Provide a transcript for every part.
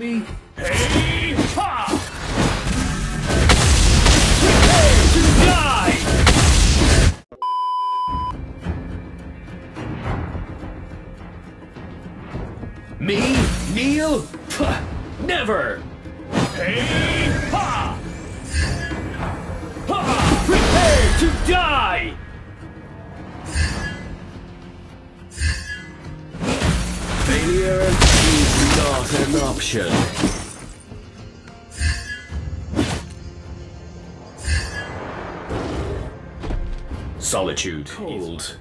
Me? Ha! Prepare to die! Me? Kneel? Pah, Never! Hey, ha! Ha! Prepare to die! Solitude. Cold,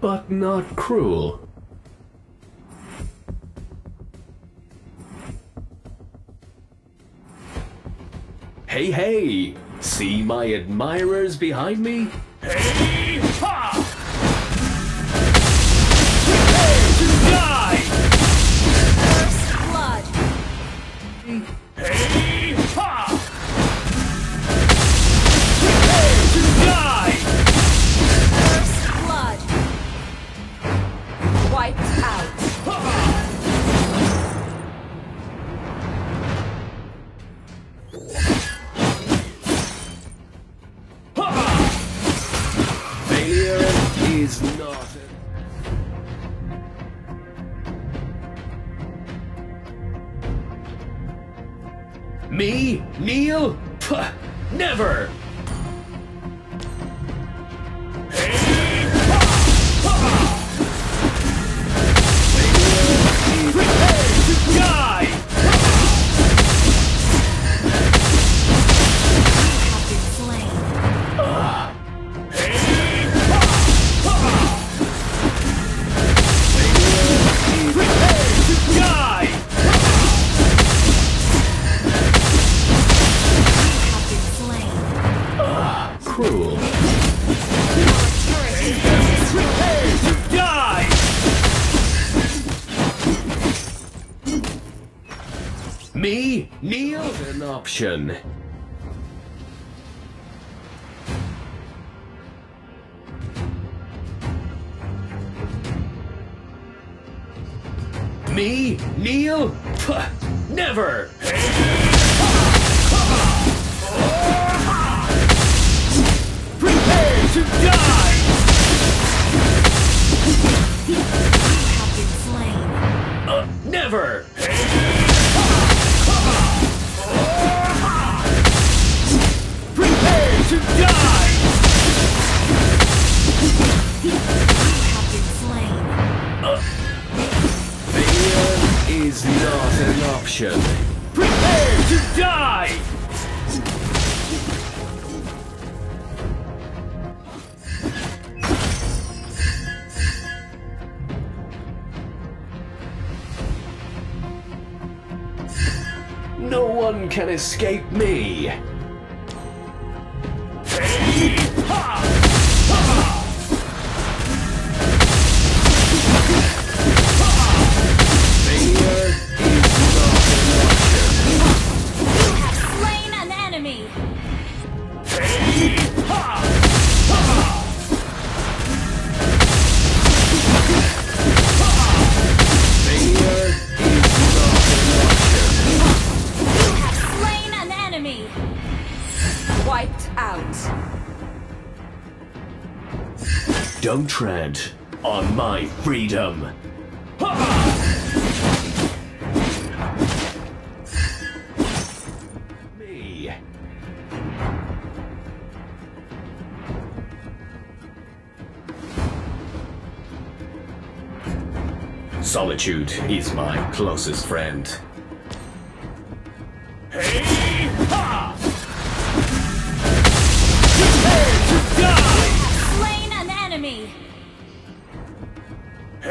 but not cruel. Hey, hey! See my admirers behind me? Hey, Failure is not Me? Kneel? Pah, Never! Cruel. Die! Me? Kneel? An option. Me? Kneel? Pah, Never! Prepare is not an option. Prepare to die! No one can escape me. Failure Don't tread on my freedom. Me. Solitude is my closest friend. Hey, ha! Prepare to die!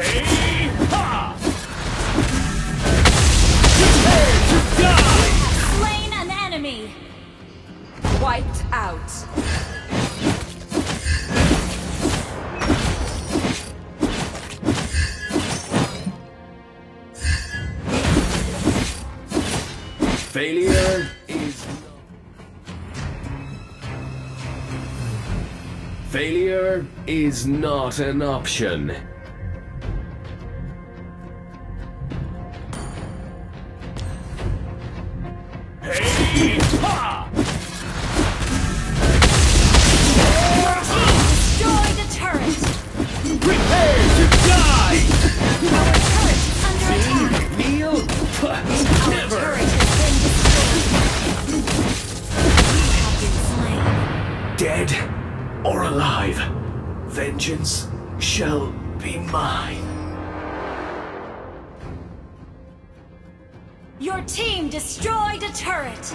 Hey, ha! Prepare to die! Slain an enemy. Wiped out. Failure is Failure is not an option. Prepare to die! Our turret under attack. Kneel? Never! been. Dead or alive, vengeance shall be mine. Your team destroyed a turret.